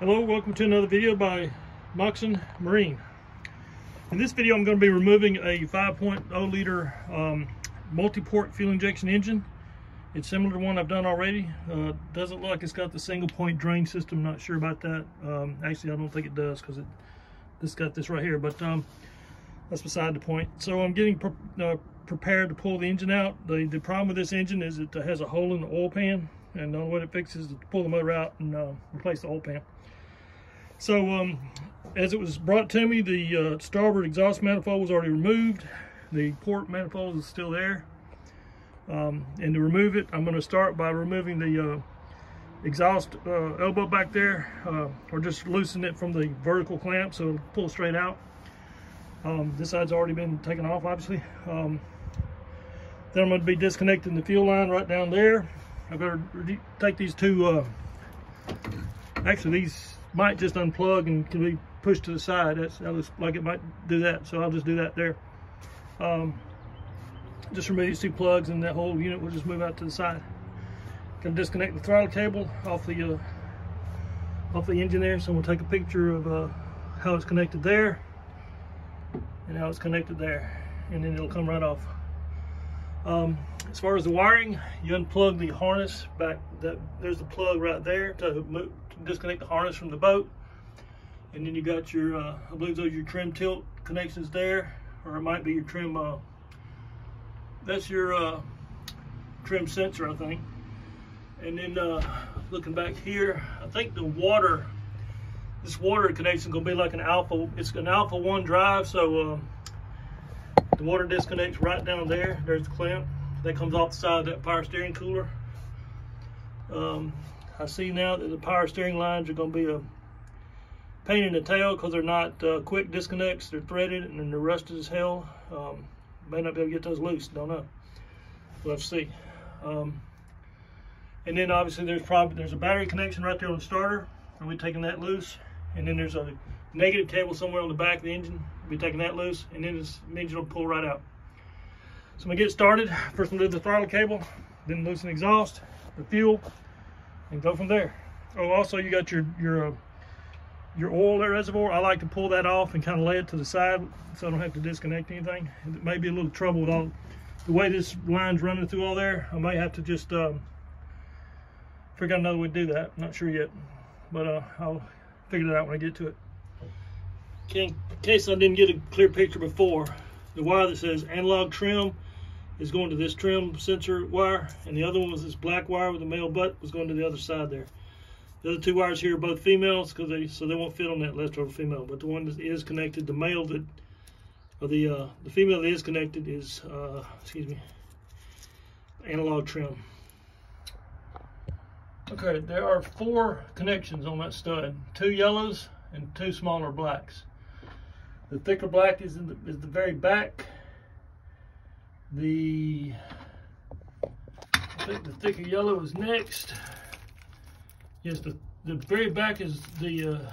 Hello, welcome to another video by Moccasin Marine. In this video, I'm going to be removing a 5.0 liter um, multi-port fuel injection engine. It's similar to one I've done already. Uh, doesn't look like it's got the single point drain system. Not sure about that. Um, actually, I don't think it does because it this got this right here, but um, that's beside the point. So I'm getting pre uh, prepared to pull the engine out. The, the problem with this engine is it has a hole in the oil pan, and the only way it fixes is to pull the motor out and uh, replace the oil pan. So um, as it was brought to me, the uh, starboard exhaust manifold was already removed. The port manifold is still there. Um, and to remove it, I'm going to start by removing the uh, exhaust uh, elbow back there, uh, or just loosen it from the vertical clamp so it'll pull straight out. Um, this side's already been taken off, obviously. Um, then I'm to be disconnecting the fuel line right down there. I've got to take these two, uh, actually these might just unplug and can be pushed to the side. That's, like it might do that, so I'll just do that there. Um, just remove these two plugs and that whole unit will just move out to the side. Gonna disconnect the throttle cable off the uh, off the engine there. So we'll take a picture of uh, how it's connected there and how it's connected there, and then it'll come right off. Um, as far as the wiring, you unplug the harness back. That there's the plug right there to, move, to disconnect the harness from the boat, and then you got your uh, I believe those are your trim tilt connections there, or it might be your trim. Uh, that's your uh, trim sensor, I think. And then uh, looking back here, I think the water, this water connection gonna be like an alpha, it's an alpha one drive, so uh, the water disconnects right down there. There's the clamp that comes off the side of that power steering cooler. Um, I see now that the power steering lines are gonna be a pain in the tail because they're not uh, quick disconnects, they're threaded and they're rusted as hell. Um, may not be able to get those loose, don't know. To see. Um, and then obviously there's probably there's a battery connection right there on the starter. and we taking that loose. And then there's a negative cable somewhere on the back of the engine. We'll be taking that loose, and then this engine will pull right out. So I'm gonna get started. First we'll do the throttle cable, then loosen the exhaust, the fuel, and go from there. Oh, also you got your your uh, your oil reservoir. I like to pull that off and kind of lay it to the side so I don't have to disconnect anything. It may be a little trouble with all the way this line's running through all there. I may have to just um, figure out another way to do that. I'm not sure yet, but uh, I'll figure it out when I get to it. In case I didn't get a clear picture before, the wire that says analog trim is going to this trim sensor wire, and the other one was this black wire with the male butt was going to the other side there. The other two wires here are both females, because they so they won't fit on that left or female. But the one that is connected, the male that, or the uh, the female that is connected is, uh, excuse me, analog trim. Okay, there are four connections on that stud. Two yellows and two smaller blacks. The thicker black is in the, is the very back. The I think the thicker yellow is next. Yes, the, the very back is the uh,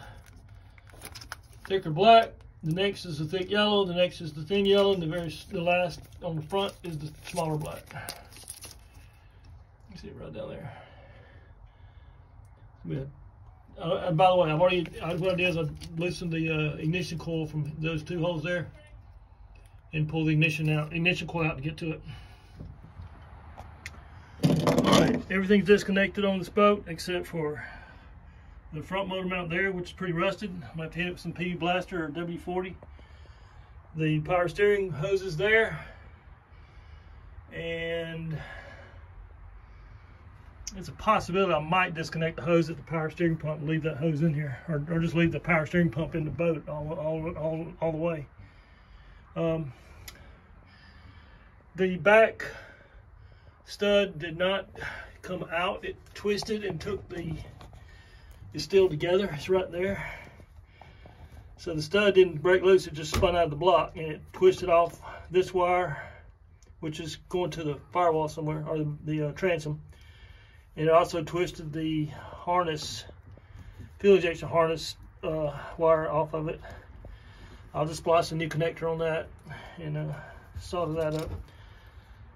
thicker black. The next is the thick yellow. The next is the thin yellow. And the very the last on the front is the smaller black. You see it right down there. Yeah. Uh, and by the way, I've already, I, what I did is I loosened the uh, ignition coil from those two holes there and pull the ignition out, ignition coil out to get to it. All right, everything's disconnected on this boat except for the front motor mount there, which is pretty rusted. I might have to hit it with some PB Blaster or W40. The power steering hoses there. And it's a possibility I might disconnect the hose at the power steering pump and leave that hose in here, or, or just leave the power steering pump in the boat all, all, all, all the way. Um, the back stud did not come out. It twisted and took the, it's still together, it's right there. So the stud didn't break loose, it just spun out of the block and it twisted off this wire, which is going to the firewall somewhere, or the, the uh, transom it also twisted the harness, fuel injection harness uh, wire off of it. I'll just splice a new connector on that and uh, solder that up.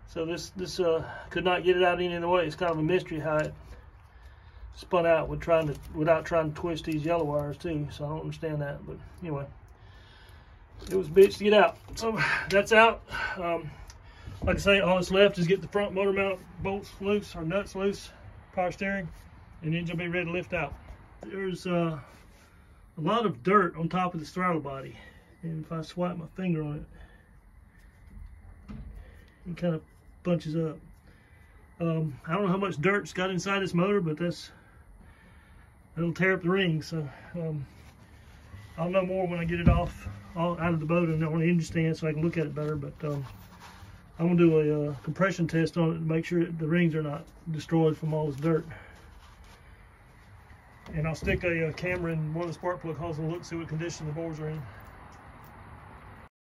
So this this uh, could not get it out any other way. It's kind of a mystery how it spun out with trying to without trying to twist these yellow wires too. So I don't understand that, but anyway, it was a bitch to get out. So that's out. Um, like I say, all that's left is get the front motor mount bolts loose or nuts loose, power steering, and the engine will be ready to lift out. There's uh, a lot of dirt on top of this throttle body, and if I swipe my finger on it, it kind of bunches up. Um, I don't know how much dirt's got inside this motor, but that's it'll tear up the rings. So um, I'll know more when I get it off out of the boat and on the engine stand, so I can look at it better. But um, I'm gonna do a uh, compression test on it to make sure the rings are not destroyed from all this dirt. And I'll stick a, a camera in one of the spark plug holes and look see what condition the bores are in.